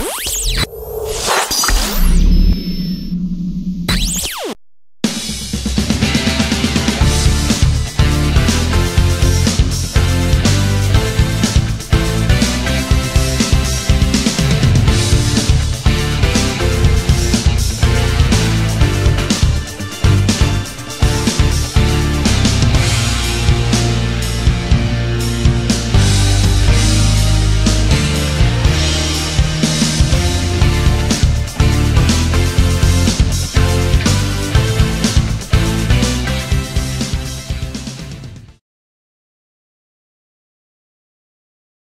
Bye.